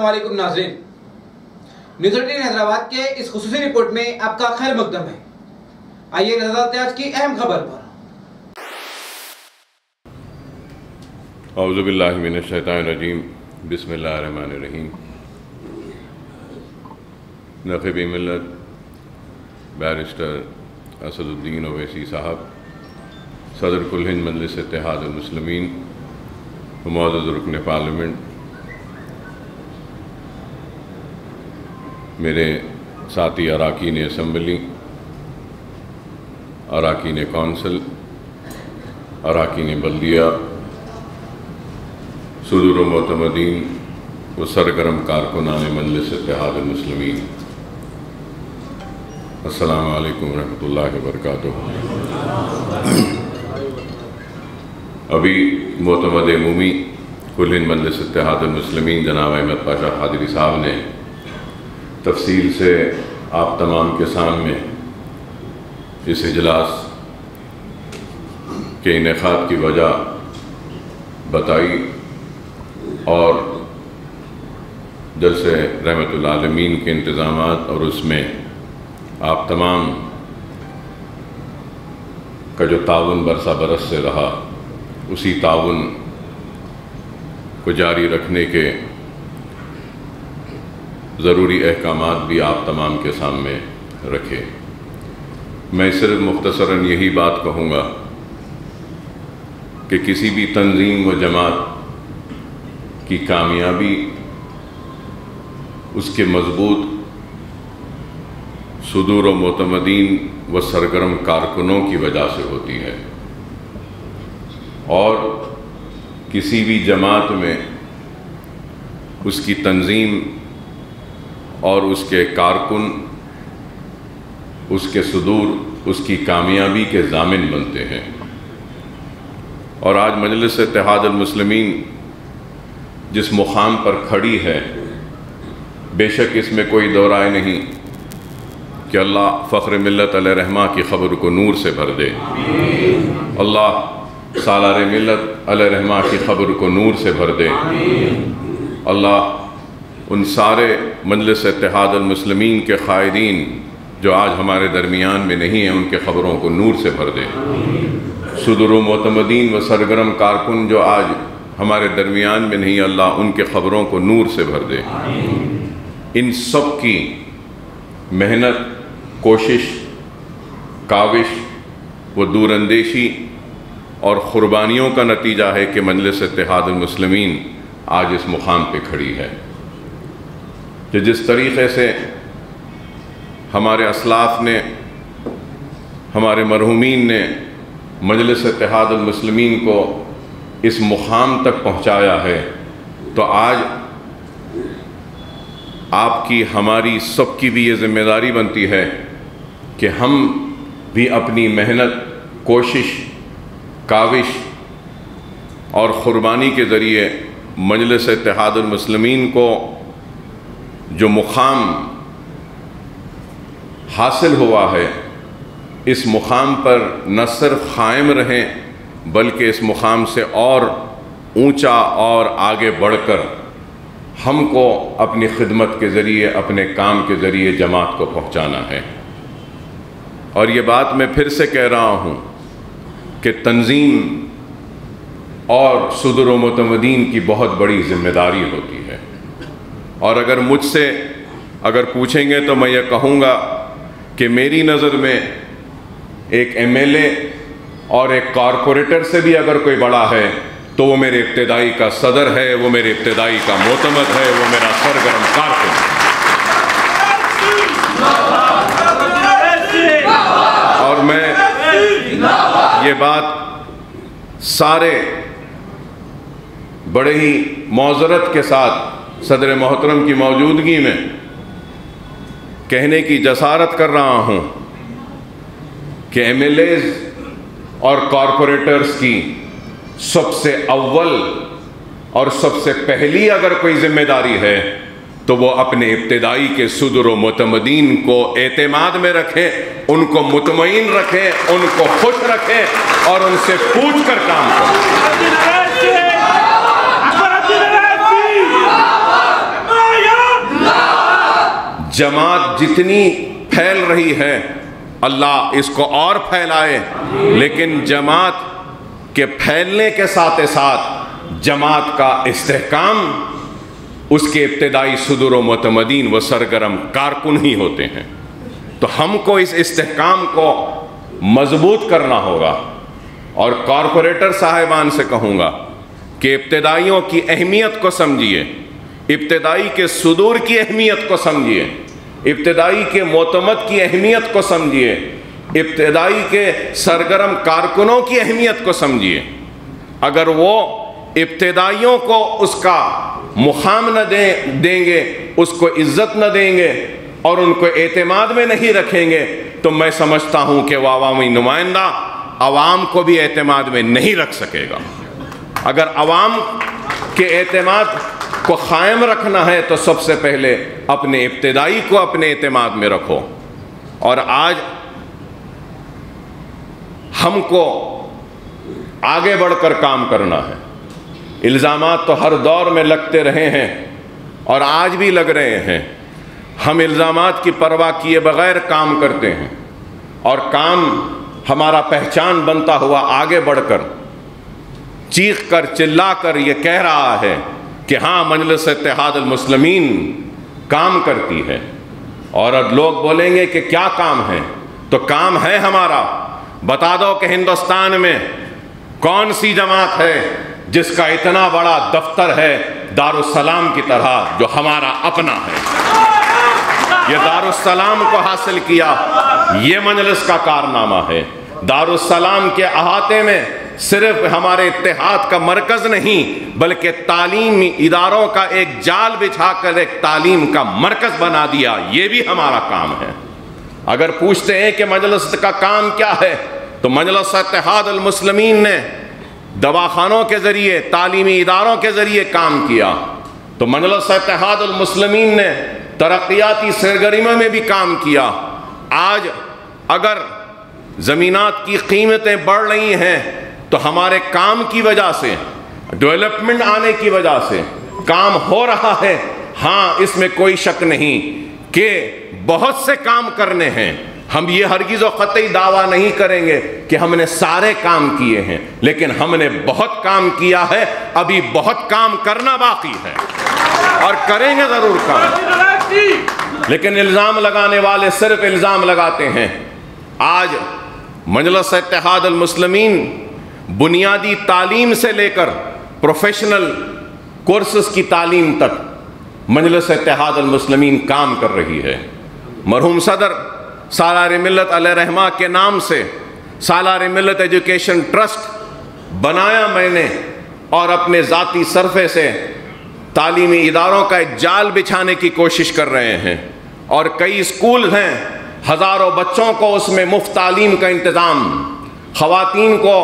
वालेकुम नाजरीन। न्यूज़ हैदराबाद के इस खसूसी रिपोर्ट में आपका खैर मकदम है। आइए नज़र हैं आज की अहम खबर पर। अउज़बिल्लिमिनशैतानरजीम बिस्मिल्लाहिर्रहमानिर्रहीम नक़ीब मिलत बैरिस्टर असदुद्दीन ओवैसी साहब, सदर कुल हिंद मजलिस इत्तेहादुलमुस्लिमीन मौजूद रुकन पार्लियामेंट मेरे साथी अरकान असम्बली अरकान कौंसल अरकान बल्दिया सदूर मतमदीन व सरगरम कारकुनान मजलिस इत्तेहादुलमुस्लिमीन अस्सलाम वालेकुम रहमतुल्लाहि व अभी मोतमद मूमी कुल हिंद मजलिस इत्तेहादुलमुस्लिमीन जनाब अहमद पाशा खादरी साहब ने तफसील से आप तमाम के सामने इस इजलास के इनका की वजह बताई और जलसे रहमतुल्लामीन के इंतज़ाम और उसमें आप तमाम का जो ताउन बरसा बरस से रहा, उसी ताउन को जारी रखने के ज़रूरी अहकाम भी आप तमाम के सामने रखें। मैं सिर्फ़ मुख्तसरा यही बात कहूँगा कि किसी भी तंजीम व जमात की कामयाबी उसके मज़बूत सदूर मतमदीन व सरगर्म कारकुनों की वजह से होती है। और किसी भी जमात में उसकी तंजीम और उसके कारकुन, उसके सदूर, उसकी कामयाबी के जामिन बनते हैं। और आज मजलिस इतिहादमसलमिन जिस मुकाम पर खड़ी है, बेशक इसमें कोई दो राय नहीं कि अल्लाह फ़ख्र मिलत रहमा की ख़बर को नूर से भर दे। अल्लाह सालार मिलत रहमा की ख़बर को नूर से भर दे। अल्लाह उन सारे मजलिस इतिहादमसलमिन के क़ायदीन, जो आज हमारे दरमियान में नहीं हैं, उनके ख़बरों को नूर से भर दे। सदर मतमदीन व सरगरम कारकुन जो आज हमारे दरमियान में नहीं, अल्लाह उनके ख़बरों को नूर से भर दे। इन सब की मेहनत, कोशिश, काविश व दूरंदेशी और क़ुरबानियों का नतीजा है कि मजलिस इतिहादमसलमिन आज इस मुकाम पर खड़ी है। कि जिस तरीक़े से हमारे असलाफ ने, हमारे मरहुमीन ने मजलिस इतिहादमसलमिन को इस मुकाम तक पहुँचाया है तो आज आपकी, हमारी, सबकी भी ये ज़िम्मेदारी बनती है कि हम भी अपनी मेहनत, कोशिश, काविश और क़ुरबानी के ज़रिए मजलिस इतिहादमसलमिन को जो मुकाम हासिल हुआ है, इस मुकाम पर न सिर्फ़ कायम रहें, बल्कि इस मुकाम से और ऊँचा और आगे बढ़कर हमको अपनी खिदमत के ज़रिए, अपने काम के ज़रिए जमात को पहुंचाना है। और ये बात मैं फिर से कह रहा हूँ कि तंजीम और सदर मतमदीन की बहुत बड़ी ज़िम्मेदारी होती है और अगर मुझसे अगर पूछेंगे तो मैं ये कहूँगा कि मेरी नज़र में एक एमएलए और एक कॉरपोरेटर से भी अगर कोई बड़ा है तो वो मेरे इब्तदाई का सदर है, वो मेरे इब्तदाई का मोतमद है, वो मेरा सरगर्म कारकुन और मैं ये बात सारे बड़े ही मौजरत के साथ सदर मोहतरम की मौजूदगी में कहने की जसारत कर रहा हूँ कि एमएलए और कॉरपोरेटर्स की सबसे अव्वल और सबसे पहली अगर कोई ज़िम्मेदारी है तो वो अपने इब्तदाई के सुदर मतमदीन को एतमाद में रखें, उनको मुतमिन रखें, उनको खुश रखें और उनसे पूछ कर काम करें। जमात जितनी फैल रही है, अल्लाह इसको और फैलाए। लेकिन जमात के फैलने के साथ साथ जमात का इस्तेकाम उसके इब्तदाई सदर मतमदीन व सरगरम कारकुन ही होते हैं। तो हमको इस इस्तेकाम को मज़बूत करना होगा। और कॉरपोरेटर साहिबान से कहूँगा कि इब्तदाइयों की अहमियत को समझिए, इब्तदाई के सुदूर की अहमियत को समझिए। इब्तदाई के मोतमद की अहमियत को समझिए। इब्तदाई के सरगरम कारकुनों की अहमियत को समझिए। अगर वो इब्तदाइयों को उसका मुकाम न दे, देंगे, उसको इज़्ज़त न देंगे और उनको एतमाद में नहीं रखेंगे तो मैं समझता हूँ कि वह अवामी नुमाइंदा आवाम को भी एतमाद में नहीं रख सकेगा। अगर आवाम के एतमाद को क़ायम रखना है तो सबसे पहले अपने इब्तदाई को अपने एतमाद में रखो। और आज हमको आगे बढ़कर काम करना है। इल्ज़ाम तो हर दौर में लगते रहे हैं और आज भी लग रहे हैं। हम इल्ज़ाम की परवाह किए बगैर काम करते हैं और काम हमारा पहचान बनता हुआ आगे बढ़कर चीख कर, चिल्ला कर ये कह रहा है कि हाँ मजलस इतिहादमसलमिन काम करती है। और अब लोग बोलेंगे कि क्या काम है? तो काम है हमारा। बता दो कि हिंदुस्तान में कौन सी जमात है जिसका इतना बड़ा दफ्तर है दारुसलाम की तरह जो हमारा अपना है? ये दारुसलाम को हासिल किया, ये मजलिस का कारनामा है। दारुसलाम के अहाते में सिर्फ़ हमारे इतिहाद का मरकज नहीं, बल्कि तालीमी इदारों का एक जाल बिछाकर एक तालीम का मरकज बना दिया। ये भी हमारा काम है। अगर पूछते हैं कि मजलस का काम क्या है तो मजलस इतिहादमसलमिन ने दवाखानों के ज़रिए, तालीमी इदारों के ज़रिए काम किया। तो मजलस इतिहादमसलमिन ने तरक्याती सरगर्मियों में भी काम किया। आज अगर ज़मीनात की कीमतें बढ़ रही हैं तो हमारे काम की वजह से डेवलपमेंट आने की वजह से काम हो रहा है। हाँ इसमें कोई शक नहीं कि बहुत से काम करने हैं। हम ये हरगिज ख़तई दावा नहीं करेंगे कि हमने सारे काम किए हैं, लेकिन हमने बहुत काम किया है। अभी बहुत काम करना बाकी है। और करेंगे ज़रूर काम। लेकिन इल्ज़ाम लगाने वाले सिर्फ़ इल्ज़ाम लगाते हैं। आज मजलस इतिहादमसलमिन बुनियादी तालीम से लेकर प्रोफेशनल कोर्सेस की तालीम तक मजलस इतिहादमसलमिन काम कर रही है। मरहूम सदर सालार मिलत रहमा के नाम से सालार मिलत एजुकेशन ट्रस्ट बनाया मैंने और अपने ज़ाती सरफे से तालीमी इदारों का एक जाल बिछाने की कोशिश कर रहे हैं और कई स्कूल हैं, हज़ारों बच्चों को उसमें मुफ़्त तालीम का इंतज़ाम, ख़वातीन को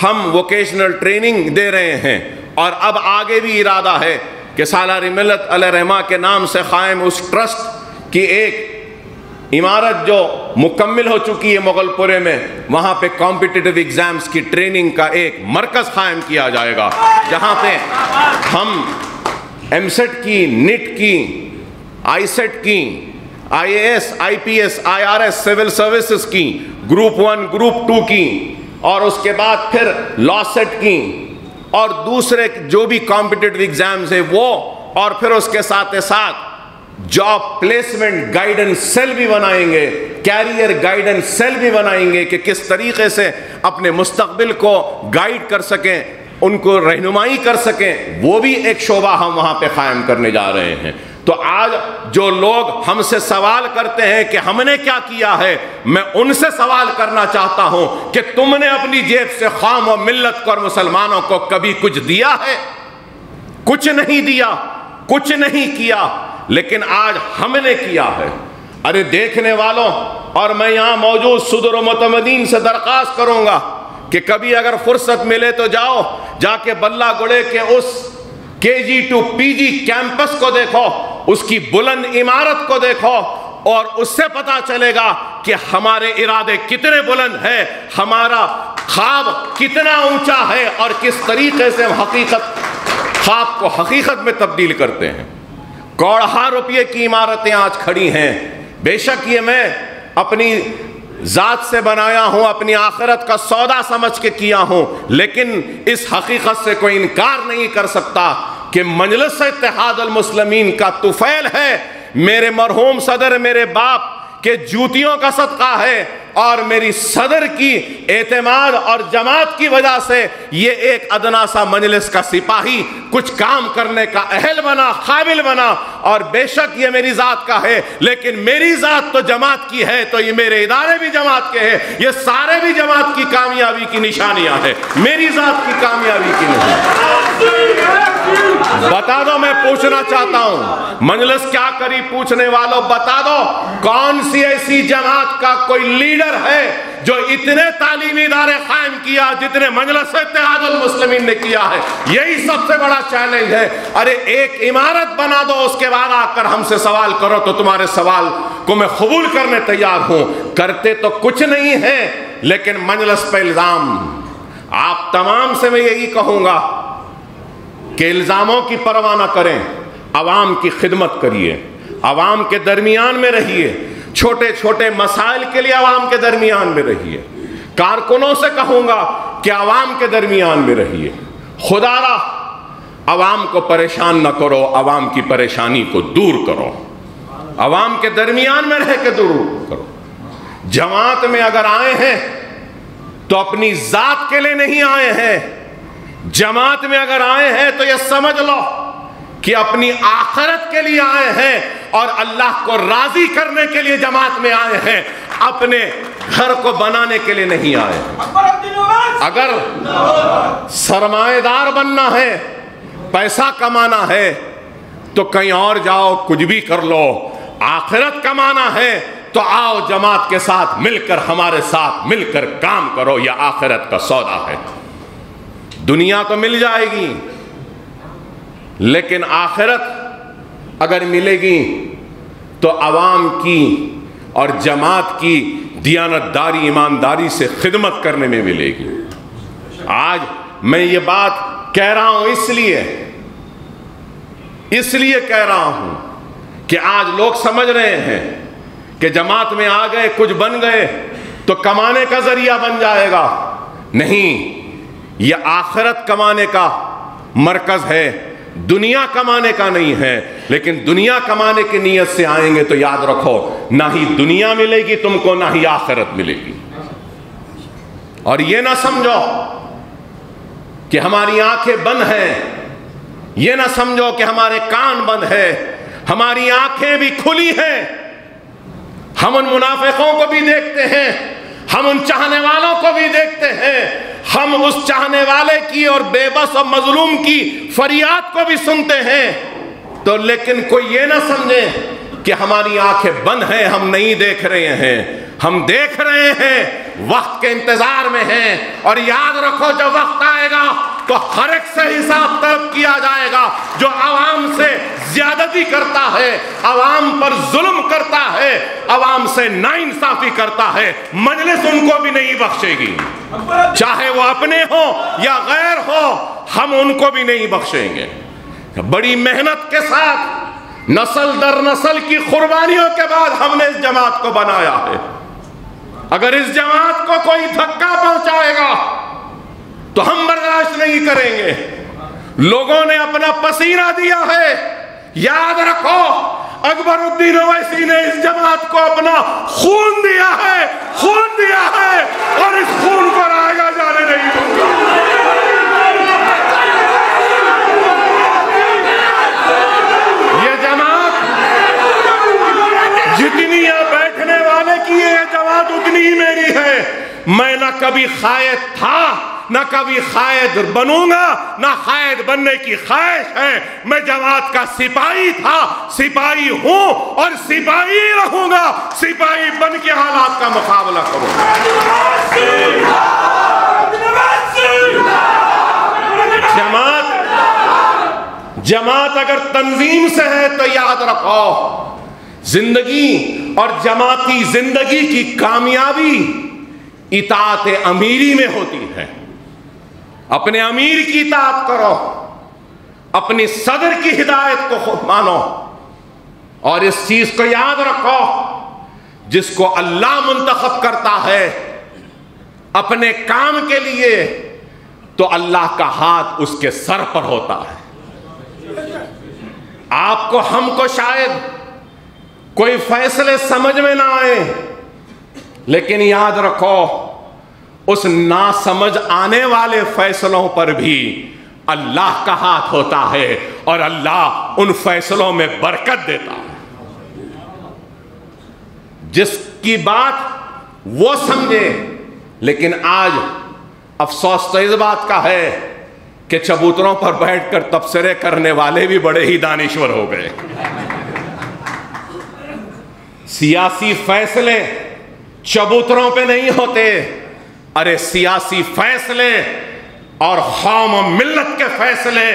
हम वोकेशनल ट्रेनिंग दे रहे हैं। और अब आगे भी इरादा है कि सालार मिलत रहमा के नाम से कायम उस ट्रस्ट की एक इमारत जो मुकम्मल हो चुकी है मुगलपुरे में, वहाँ पे कॉम्पिटिटिव एग्ज़ाम्स की ट्रेनिंग का एक मरकज़ कायम किया जाएगा। जहाँ पे हम एम सेट की निट की आई सेट की I A S P S I R S civil services की ग्रुप वन ग्रुप टू की और उसके बाद फिर लॉ सेट की। और दूसरे जो भी कॉम्पिटेटिव एग्ज़ाम्स है वो, और फिर उसके साथ साथ जॉब प्लेसमेंट गाइडेंस सेल भी बनाएँगे कैरियर गाइडेंस सेल भी बनाएँगे कि किस तरीके से अपने मुस्तबिल को गाइड कर सकें, उनको रहनुमाई कर सकें, वो भी एक शोबा हम वहाँ पे क़ायम करने जा रहे हैं। तो आज जो लोग हमसे सवाल करते हैं कि हमने क्या किया है, मैं उनसे सवाल करना चाहता हूँ कि तुमने अपनी जेब से खाम और मिल्लत को और मुसलमानों को कभी कुछ दिया है? कुछ नहीं दिया, कुछ नहीं किया, लेकिन आज हमने किया है। अरे देखने वालों, और मैं यहाँ मौजूद सुदर मतमदीन से दरख्वास्त करूँगा कि कभी अगर फुर्सत मिले तो जाओ, जाके बल्ला गुड़े के उस K G to P G campus को देखो उसकी बुलंद इमारत को देखो और उससे पता चलेगा कि हमारे इरादे कितने बुलंद है, हमारा ख्वाब कितना ऊँचा है और किस तरीके से हम हकीकत, ख्वाब को हकीकत में तब्दील करते हैं। कौड़ा रुपये की इमारतें आज खड़ी हैं। बेशक ये मैं अपनी ज़ात से बनाया हूँ, अपनी आखिरत का सौदा समझ के किया हूँ, लेकिन इस हकीकत से कोई इनकार नहीं कर सकता। कि मजलिस इतिहाद मुस्लिमीन का तुफैल है। मेरे मरहूम सदर, मेरे बाप के जूतियों का सदका है। और मेरी सदर की एतमाद और जमात की वजह से ये एक अदना सा मजलिस का सिपाही कुछ काम करने का अहल बना, काबिल बना और बेशक ये मेरी ज़ात का है, लेकिन मेरी ज़ात तो जमात की है तो ये मेरे इदारे भी जमात के हैं, ये सारे भी जमात की कामयाबी की निशानियाँ हैं, मेरी ज़ात की कामयाबी की बता दो मैं पूछना चाहता हूँ, मंजलस क्या करी पूछने वालों, बता दो, कौन सी ऐसी जमात का कोई लीडर है जो इतने तालीमी इदारे कायम किया, जितने मंजलस मुस्लिमीन ने किया है। यही सबसे बड़ा चैलेंज है। अरे एक इमारत बना दो, उसके बाद आकर हमसे सवाल करो तो तुम्हारे सवाल को मैं कबूल करने तैयार हूँ। करते तो कुछ नहीं है, लेकिन मंजलस पर इल्ज़ाम। आप तमाम से मैं यही कहूँगा कि इल्ज़ामों की परवाह ना करें आवाम की खिदमत करिए। आवाम के दरमियान में रहिए। छोटे छोटे मसाइल के लिए आवाम के दरमियान में रहिए कारकुनों से कहूँगा कि आवाम के दरमियान में रहिए खुदारा, आवाम को परेशान न करो, आवाम की परेशानी को दूर करो। आवाम के दरमियान में रह के दूर करो। जमात में अगर आए हैं तो अपनी जात के लिए नहीं आए हैं। जमात में अगर आए हैं तो यह समझ लो कि अपनी आखरत के लिए आए हैं और अल्लाह को राज़ी करने के लिए जमात में आए हैं, अपने घर को बनाने के लिए नहीं आए अगर सरमाएदार बनना है, पैसा कमाना है तो कहीं और जाओ, कुछ भी कर लो। आखिरत कमाना है तो आओ जमात के साथ मिलकर, हमारे साथ मिलकर काम करो, यह आखिरत का सौदा है। दुनिया तो मिल जाएगी। लेकिन आखिरत अगर मिलेगी तो आवाम की और जमात की दियानतदारी, ईमानदारी से खिदमत करने में मिलेगी। आज मैं ये बात कह रहा हूँ इसलिए इसलिए कह रहा हूँ कि आज लोग समझ रहे हैं कि जमात में आ गए, कुछ बन गए तो कमाने का ज़रिया बन जाएगा। नहीं यह आखिरत कमाने का मरकज है। दुनिया कमाने का नहीं है, लेकिन दुनिया कमाने की नीयत से आएँगे तो याद रखो, ना ही दुनिया मिलेगी तुमको, ना ही आखिरत मिलेगी। और ये ना समझो कि हमारी आँखें बंद हैं, ये ना समझो कि हमारे कान बंद है, हमारी आँखें भी खुली हैं। हम उन मुनाफिकों को भी देखते हैं, हम उन चाहने वालों को भी देखते हैं हम उस चाहने वाले की और बेबस और मजलूम की फरियाद को भी सुनते हैं। तो लेकिन कोई ये ना समझे कि हमारी आँखें बंद हैं, हम नहीं देख रहे हैं। हम देख रहे हैं, वक्त के इंतज़ार में हैं। और याद रखो, जब वक्त आएगा तो हर एक से हिसाब तलब किया जाएगा, जो आवाम से ज्यादती करता है, आवाम पर जुल्म करता है, आवाम से नाइंसाफी करता है। मजलिस उनको भी नहीं बख्शेगी। चाहे वो अपने हो या गैर हो, हम उनको भी नहीं बख्शेंगे। बड़ी मेहनत के साथ, नस्ल दर नस्ल की कुर्बानियों के बाद हमने इस जमात को बनाया है। अगर इस जमात को कोई धक्का पहुंचाएगा तो हम बर्दाश्त नहीं करेंगे। लोगों ने अपना पसीना दिया है। याद रखो, अकबरुद्दीन ओवैसी ने इस जमात को अपना खून दिया है, खून दिया है और इस खून पर आएगा जाने नहीं ये जमात जितनी यहाँ बैठने वाले की है जमात उतनी ही मेरी है मैं ना कभी खायद था, ना कभी खायद बनूँगा, ना खायद बनने की ख्वाहिश है। मैं जमात का सिपाही था, सिपाही हूँ और सिपाही रहूँगा। सिपाही बन के हालात का मुकाबला करूँगा। जमात जमात अगर तंजीम से है तो याद रखो, ज़िंदगी और जमाती ज़िंदगी की कामयाबी इतात अमीरी में होती है। अपने अमीर की इतात करो। अपनी सदर की हिदायत को मानो। और इस चीज़ को याद रखो, जिसको अल्लाह मुंतखब करता है। अपने काम के लिए तो अल्लाह का हाथ उसके सर पर होता है। आपको, हमको शायद कोई फैसले समझ में ना आए। लेकिन याद रखो, उस ना समझ आने वाले फैसलों पर भी अल्लाह का हाथ होता है और अल्लाह उन फैसलों में बरकत देता है। जिसकी बात वो समझे, लेकिन आज अफसोस तो इस बात का है कि चबूतरों पर बैठकर तबसरे करने वाले भी बड़े ही दानिश्वर हो गए। सियासी फैसले चबूतरों पे नहीं होते। अरे सियासी फैसले और कौम मिल्लत के फैसले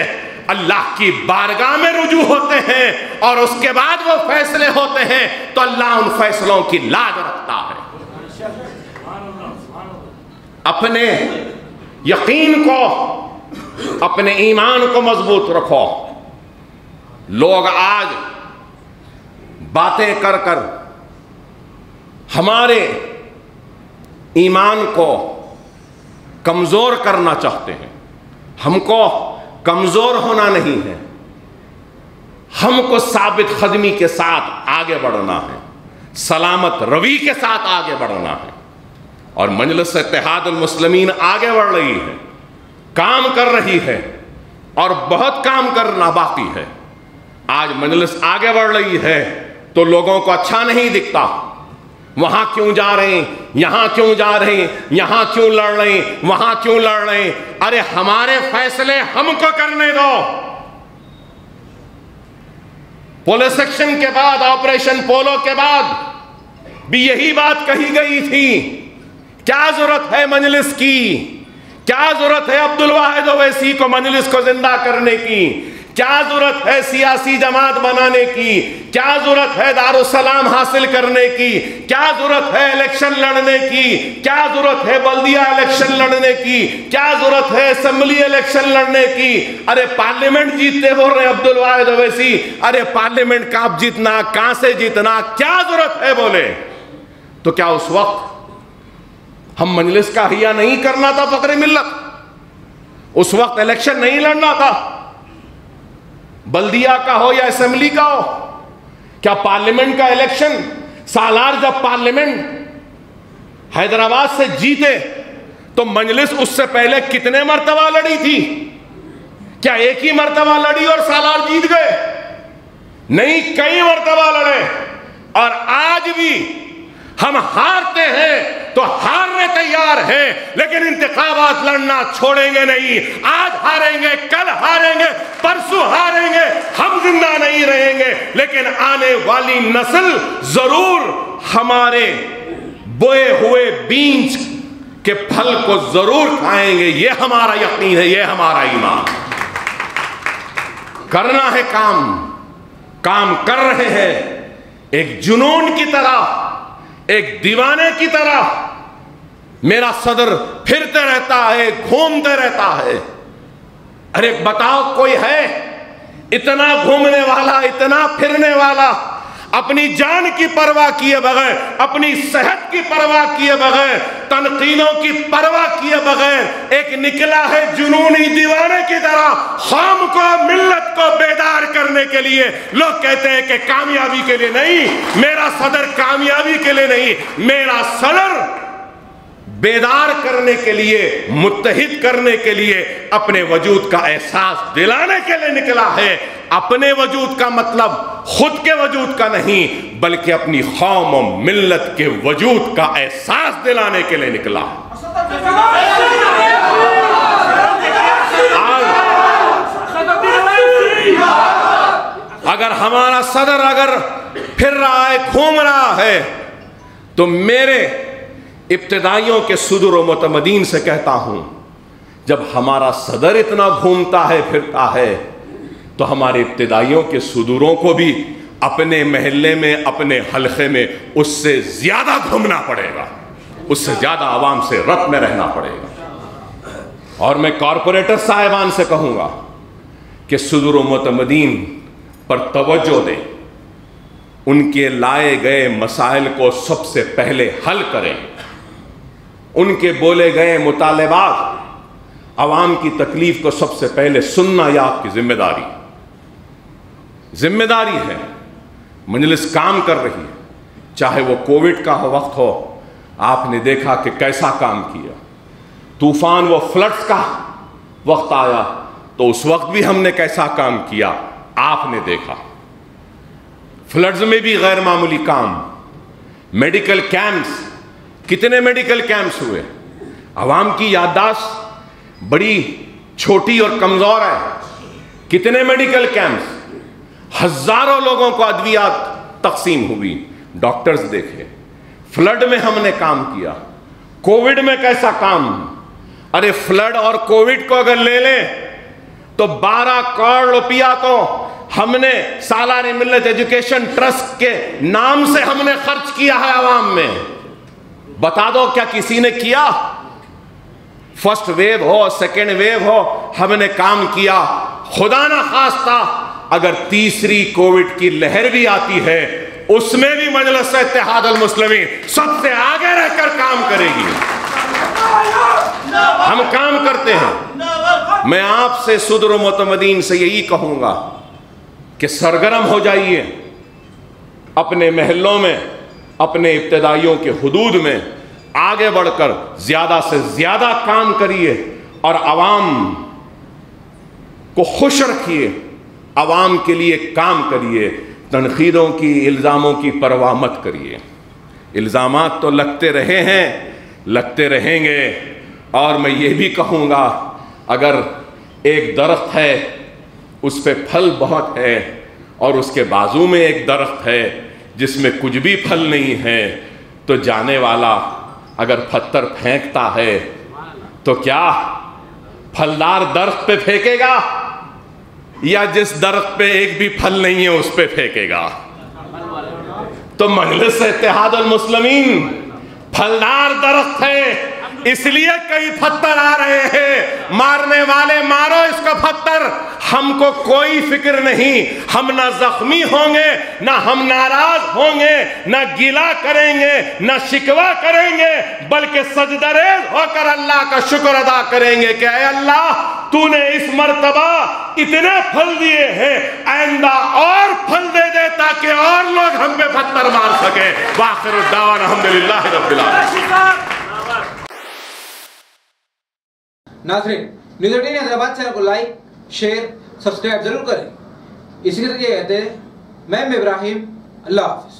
अल्लाह की बारगाह में रुजू होते हैं और उसके बाद वो फैसले होते हैं तो अल्लाह उन फैसलों की लाज रखता है। अपने यकीन को, अपने ईमान को मज़बूत रखो। लोग आज बातें कर कर हमारे ईमान को कमज़ोर करना चाहते हैं। हमको कमज़ोर होना नहीं है। हमको साबित खदमी के साथ आगे बढ़ना है। सलामत रवि के साथ आगे बढ़ना है। और मंजलस मुस्लिमीन आगे बढ़ रही है। काम कर रही है और बहुत काम करना बाकी है। आज मंजलिस आगे बढ़ रही है तो लोगों को अच्छा नहीं दिखता। वहाँ क्यों जा रहे हैं? यहाँ क्यों जा रहे हैं? यहाँ क्यों लड़ रहे हैं? वहाँ क्यों लड़ रहे हैं? अरे हमारे फैसले हमको करने दो। पुलिस सेक्शन के बाद ऑपरेशन पोलो के बाद भी यही बात कही गई थी। क्या ज़रूरत है मजलिस की? क्या ज़रूरत है अब्दुल वाहिद ओवैसी को मजलिस को ज़िंदा करने की? क्या ज़रूरत है सियासी जमात बनाने की? क्या ज़रूरत है दारुसलाम हासिल करने की? क्या ज़रूरत है इलेक्शन लड़ने की? क्या ज़रूरत है बल्दिया इलेक्शन लड़ने की? क्या ज़रूरत है असेंबली इलेक्शन लड़ने की? अरे पार्लियामेंट जीतते बोल रहे अब्दुल वाहिद अवैसी अरे पार्लियामेंट का जीतना, कहाँ से जीतना? क्या ज़रूरत है बोले? तो क्या उस वक्त हम मंजलिस का हिया नहीं करना था फकरे मिल्लत? उस वक्त इलेक्शन नहीं लड़ना था? बल्दिया का हो या असेंबली का हो, क्या पार्लियामेंट का इलेक्शन, सालार जब पार्लियामेंट हैदराबाद से जीते तो मंजलिस उससे पहले कितने मरतबा लड़ी थी? क्या एक ही मरतबा लड़ी और सालार जीत गए? नहीं, कई मरतबा लड़े। और आज भी हम हारते हैं तो हारने तैयार हैं, लेकिन इंतखाबात लड़ना छोड़ेंगे नहीं। आज हारेंगे, कल हारेंगे, परसों हारेंगे, हम ज़िंदा नहीं रहेंगे। लेकिन आने वाली नस्ल ज़रूर हमारे बोए हुए बीज के फल को ज़रूर खाएँगे। ये हमारा यकीन है, ये हमारा ईमान। करना है काम काम कर रहे हैं। एक जुनून की तरह एक दीवाने की तरह मेरा सदर फिरते रहता है, घूमते रहता है। अरे बताओ कोई है? इतना घूमने वाला, इतना फिरने वाला अपनी जान की परवाह किए बगैर, अपनी सेहत की परवाह किए बगैर, तनकीनों की परवाह किए बगैर, एक निकला है जुनूनी दीवाने की तरह हम को, मिल्लत को बेदार करने के लिए। लोग कहते हैं कि कामयाबी के लिए नहीं, मेरा सदर कामयाबी के लिए नहीं, मेरा सदर बेदार करने के लिए मुतहिद करने के लिए अपने वजूद का एहसास दिलाने के लिए निकला है। अपने वजूद का मतलब खुद के वजूद का नहीं, बल्कि अपनी कौम और मिल्लत के वजूद का एहसास दिलाने के लिए निकला। अगर हमारा सदर अगर फिर रहा है घूम रहा है तो मेरे इब्तदाइयों के सुदर मतमदीन से कहता हूँ, जब हमारा सदर इतना घूमता है, फिरता है तो हमारे इब्तदाइयों के सुदूरों को भी अपने महल्ले में, अपने हलके में उससे ज़्यादा घूमना पड़ेगा। उससे ज़्यादा आवाम से रत में रहना पड़ेगा। और मैं कॉरपोरेटर साहिबान से कहूँगा कि सुदूर मतमदीन पर तवज्जो दें। उनके लाए गए मसाइल को सबसे पहले हल करें। उनके बोले गए मुतालबात। आवाम की तकलीफ़ को सबसे पहले सुनना यह आपकी ज़िम्मेदारी। ज़िम्मेदारी है, मंजलिस काम कर रही है, चाहे वो कोविड का हो वक्त हो, आपने देखा कि कैसा काम किया। तूफ़ान व फ्लड्स का वक्त आया तो उस वक्त भी हमने कैसा काम किया, आपने देखा। फ्लड्स में भी गैर मामूली काम, मेडिकल कैंप्स कितने मेडिकल कैंप्स हुए? आवाम की याददाश्त बड़ी छोटी और कमज़ोर है। कितने मेडिकल कैंप्स? हज़ारों लोगों को अद्वियात तकसीम हुई। डॉक्टर्स देखे, फ्लड में हमने काम किया। कोविड में कैसा काम? अरे फ्लड और कोविड को अगर ले लें तो 12 करोड़ रुपया तो हमने सालानी मिलत एजुकेशन ट्रस्ट के नाम से हमने खर्च किया है आवाम में। बता दो क्या किसी ने किया? फ़र्स्ट वेव हो, सेकेंड वेव हो, हमने काम किया। खुदा ना खास्ता, अगर तीसरी कोविड की लहर भी आती है, उसमें भी मजलस इतिहाद मुस्लिम सबसे आगे रहकर काम करेगी। हम काम करते हैं। मैं आपसे सुदर मतमदीन से यही कहूँगा कि सरगर्म हो जाइए। अपने महलों में अपने इब्तदाइयों के हदूद में आगे बढ़कर ज़्यादा से ज़्यादा काम करिए और आवाम को खुश रखिए, आवाम के लिए काम करिए तनखीदों की, इल्ज़ामों की परवाह मत करिए। इल्ज़ाम तो लगते रहे हैं, लगते रहेंगे। और मैं ये भी कहूँगा, अगर एक दरख्त है, उस पर फल बहुत है, और उसके बाजू में एक दरख्त है जिसमें कुछ भी फल नहीं है तो जाने वाला अगर पत्थर फेंकता है तो क्या फलदार दरख्त पे फेंकेगा? या जिस दरख्त पे एक भी फल नहीं है, उस पे फेंकेगा? तो मजलिस इतिहाद मुस्लिमीन, फलदार दरख्त है, इसलिए कई पत्थर आ रहे हैं। मारने वाले मारो इसका पत्थर। हमको कोई फ़िक्र नहीं। हम ना जख्मी होंगे, ना हम नाराज़ होंगे, ना गिला करेंगे, ना शिकवा करेंगे, बल्कि सजदरेज होकर अल्लाह का शुक्र अदा करेंगे कि अल्लाह, तूने इस मरतबा इतने फल दिए हैं, आइंदा और फल दे दे ताकि और लोग हम पे पत्थर मार सके। अलहमदिल्ला नाजरीन न्यूज़ एटीन हैदराबाद चैनल को लाइक शेयर सब्सक्राइब ज़रूर करें। इसी तरह कहते हैं मैं इब्राहिम। अल्लाह हाफिज।